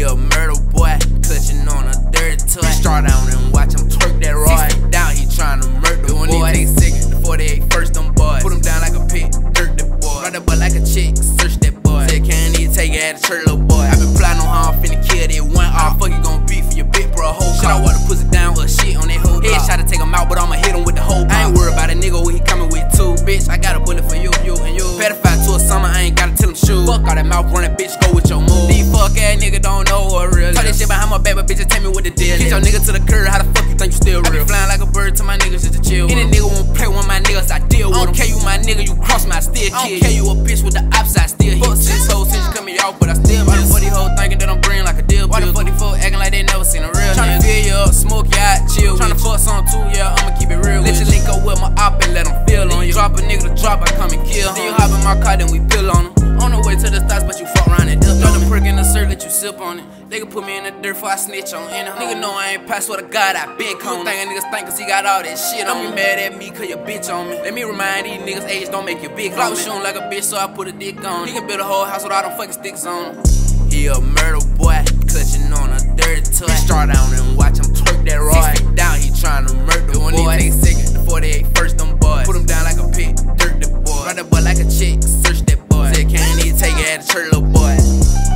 A murder boy, clutching on a dirty toy. Start down and watch him twerk that rod. Down, he tryna murder the boy. It take second, the 48 first, them boys. Put him down like a pit, dirt the boy. Ride that boy like a chick, search that boy. Said can't even take it at the church, little boy. I been plotting on how I'm finna kill that one. All fuck you gon' beat for your bit, bro. Whole shit, I want to pussy down with shit on that whole Head shot to take him out, but I'ma hit him with the whole I ain't worried about a nigga what he coming with too. Bitch, I got a bullet for you, you, and you. Pedophile to a summer, I ain't gotta tell him shoot. Fuck all that mouth running, bitch, nigga don't know what real. Talk that shit behind my back, but bitch, tell me what the deal is. Get your nigga to the curb, how the fuck you think you still real? I be flying like a bird to my niggas just to chill. Any nigga won't play with my niggas, I deal with I don't care you my nigga, you cross I still kill. I don't care you a bitch with the ops, I still hit. Fuck six hoes since you cut me off, but I still miss. Why the fuck hoes thinking that I'm green like a deal Why the fuck these folks acting like they never seen a real Tryna fill you up, smoke you out, chill. Tryna fuck some too, yeah, I'ma keep it real. Let you link up with my op and let them feel on you. Drop a nigga to drop, I come and kill. Then you hop in my car, then we pill on him. Sip on it. They can put me in the dirt before I snitch on any Nigga know I ain't pass, swear to God, I been cone. Think a nigga think cause he got all that shit on me. mad at me cause your bitch on me. Let me remind these niggas age don't make you big. I was shooting like a bitch, so I put a dick on. He can build a whole house with all them fucking sticks on him. He a murder boy, clutching on a dirty toy. Start down and watch him twerk that rod. Six down, he trying to murder the boy. He take second, the 48 first, them boys. Put him down like a pit, dirt the boy. Ride that boy like a chick, search that boy. Said can't even take it at the church, little boy.